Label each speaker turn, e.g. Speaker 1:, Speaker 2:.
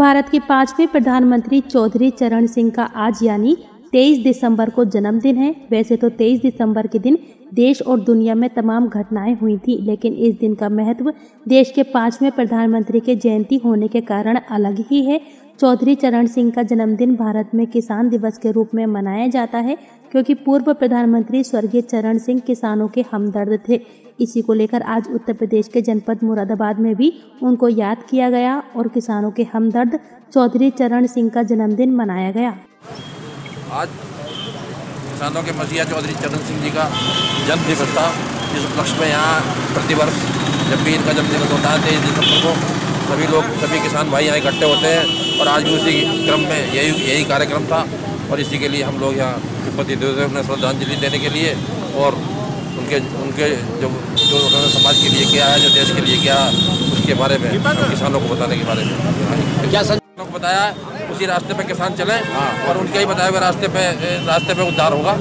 Speaker 1: भारत के पाँचवें प्रधानमंत्री चौधरी चरण सिंह का आज यानी 23 दिसंबर को जन्मदिन है। वैसे तो 23 दिसंबर के दिन देश और दुनिया में तमाम घटनाएँ हुई थी, लेकिन इस दिन का महत्व देश के पाँचवें प्रधानमंत्री के जयंती होने के कारण अलग ही है। चौधरी चरण सिंह का जन्मदिन भारत में किसान दिवस के रूप में मनाया जाता है, क्योंकि पूर्व प्रधानमंत्री स्वर्गीय चरण सिंह किसानों के हमदर्द थे। इसी को लेकर आज उत्तर प्रदेश के जनपद मुरादाबाद में भी उनको याद किया गया और किसानों के हमदर्द चौधरी चरण सिंह का जन्मदिन मनाया गया।
Speaker 2: आज किसानों के मसीहा चौधरी चरण सिंह जी का जन्म दिवस था। जिस उपलक्ष्य में यहाँ प्रतिवर्ष जब भी इनका जन्म दिवस होता है तेईस दिसंबर को सभी लोग सभी किसान भाई यहाँ इकट्ठे होते हैं और आज भी उसी क्रम में यही यही कार्यक्रम था और इसी के लिए हम लोग यहाँ तिरुपति देवदेव ने श्रद्धांजलि देने के लिए और उनके उनके जो जो उन्होंने समाज के लिए किया है जो देश के लिए किया उसके बारे में किसानों को बताने के बारे में। क्या किसानों को बताया उसी रास्ते पे किसान चले और उनके ही बताए हुए रास्ते पे रास्ते पे उद्धार होगा।